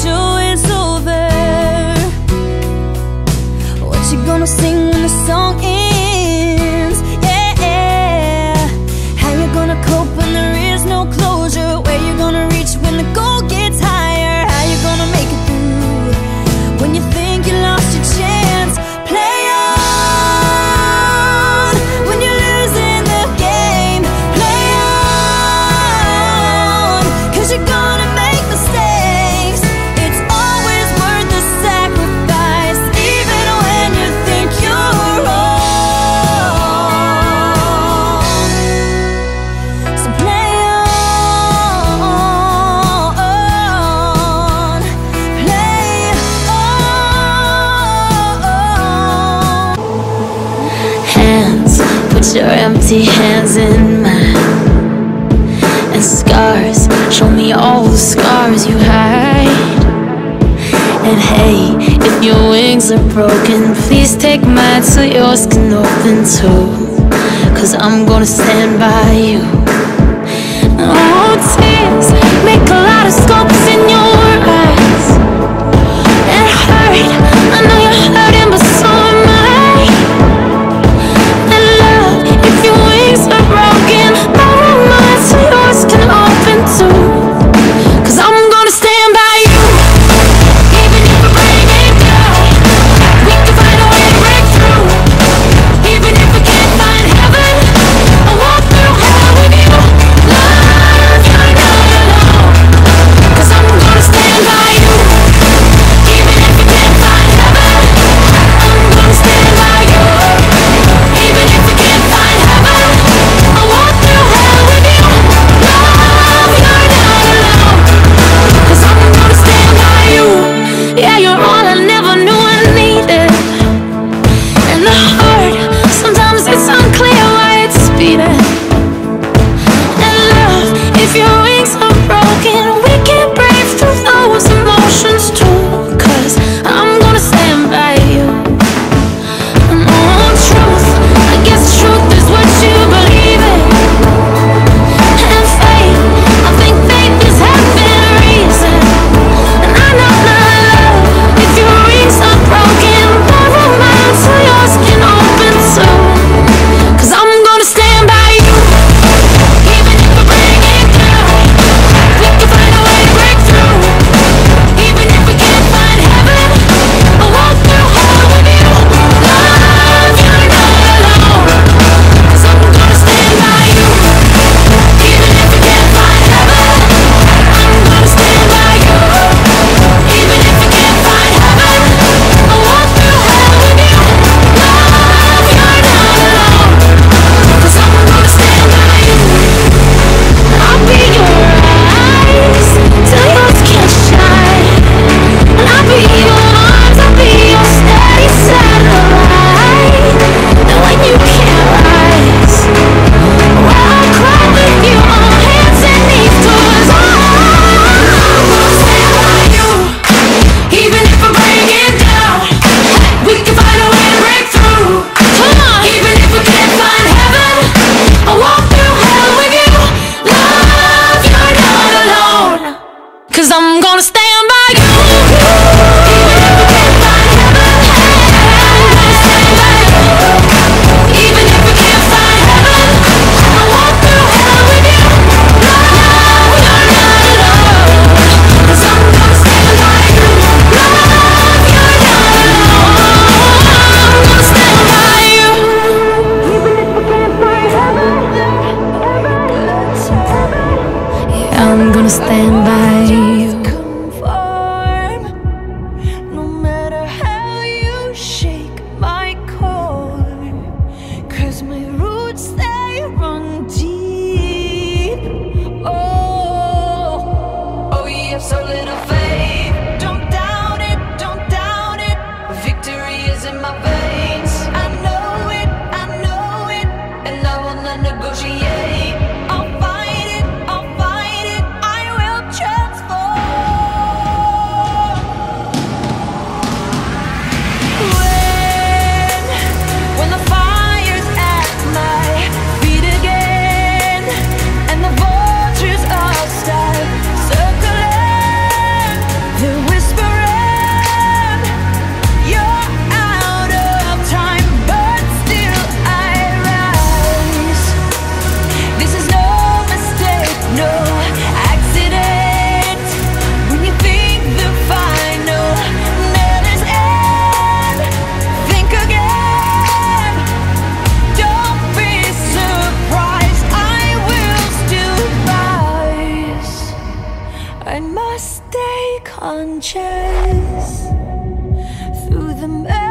show is over. What you gonna sing when the song Your empty hands in mine. And scars, show me all the scars you hide. And hey, if your wings are broken Please take mine so yours can open too. Cause I'm gonna stand by you. Oh, tears make a lot of sculpts in your eyes. gonna stand by. The